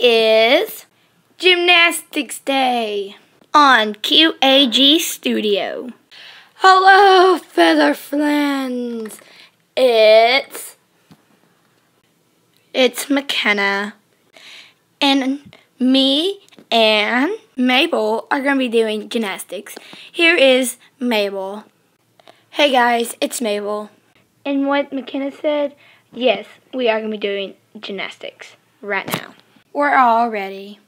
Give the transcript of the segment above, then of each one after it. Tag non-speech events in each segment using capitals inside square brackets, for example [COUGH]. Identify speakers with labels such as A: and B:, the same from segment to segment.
A: is Gymnastics Day on QAG Studio. Hello, feather friends. It's it's McKenna, and me and Mabel are gonna be doing gymnastics. Here is Mabel. Hey guys, it's Mabel. And what McKenna said, yes, we are gonna be doing gymnastics right now. We're all ready.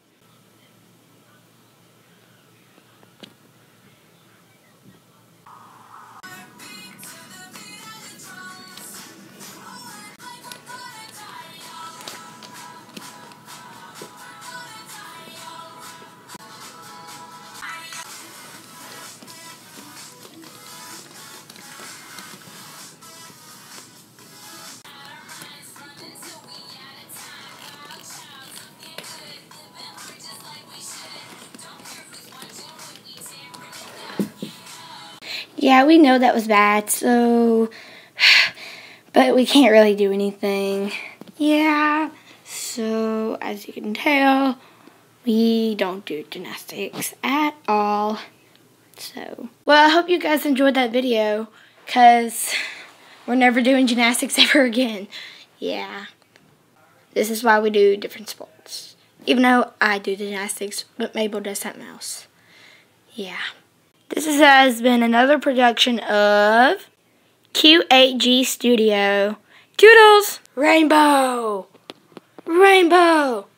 A: Yeah, we know that was bad, so. [SIGHS] But we can't really do anything. Yeah, so as you can tell, we don't do gymnastics at all. So, well, I hope you guys enjoyed that video, because we're never doing gymnastics [LAUGHS] ever again. Yeah. This is why we do different sports. Even though I do gymnastics, but Mabel does something else. Yeah. This has been another production of Q8G Studio. Toodles! Rainbow! Rainbow!